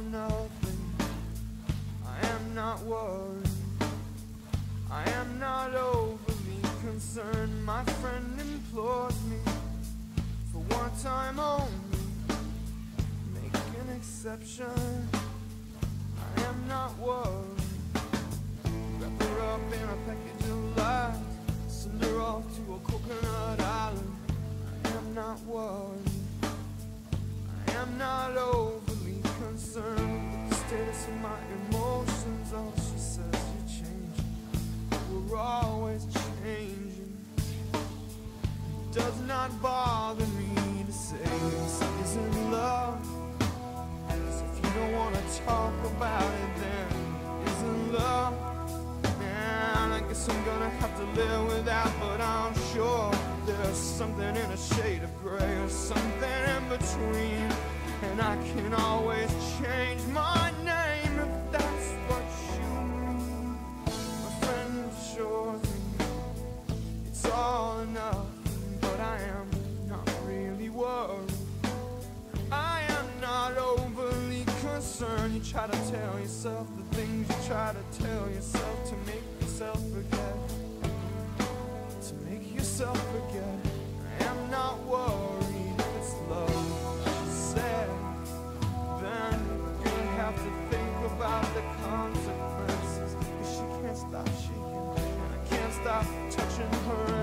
nothing. I am not worried. I am not overly concerned. My friend implored me for one time only. Make an exception. I am not worried. With of my emotions. Oh, she says you're changing. We're always changing. It does not bother me to say this isn't love. 'Cause if you don't wanna talk about it, then it isn't love. Man, I guess I'm gonna have to live without, but I'm sure there's something in a shade of gray or something in between. And I can always change try to tell yourself the things you try to tell yourself to make yourself forget. To make yourself forget. I am not worried if it's love, she said. Then you're gonna have to think about the consequences. But she can't stop shaking, and I can't stop touching her.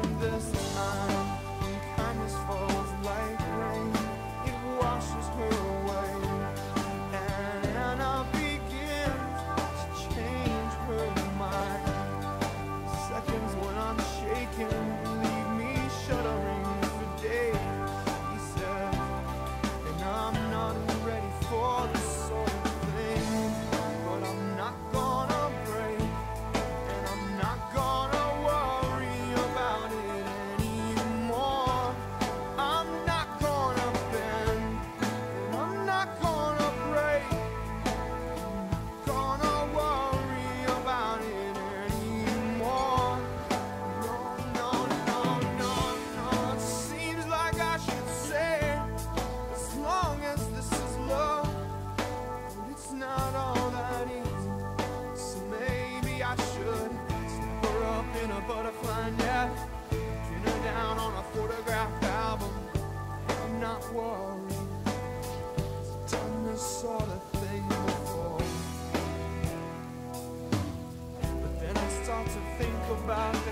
this sort of thing before. But then I start to think about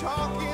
talking.